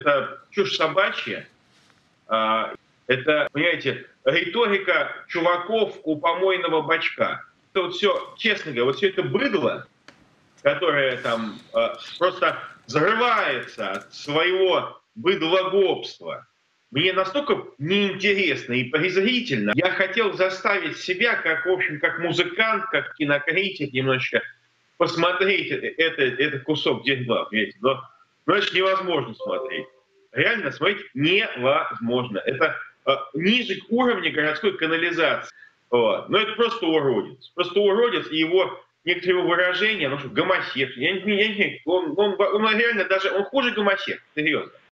Это чушь собачья. А, это, понимаете, риторика чуваков у помойного бачка. Это вот все, честно говоря, вот все это быдло, которое там э, просто взрывается от своего быдлогобства, мне настолько неинтересно и презрительно. Я хотел заставить себя, как, в общем, как музыкант, как кинокритик, немножечко посмотреть это, этот кусок дерьма, но, это невозможно смотреть. Реально смотреть невозможно. Это э, ниже уровня городской канализации. Вот. Но это просто уродец. Просто уродец, и его некоторые его выражения, ну что, гомосек. Я, я, я, он, он, он реально даже, он хуже гомосек, серьезно.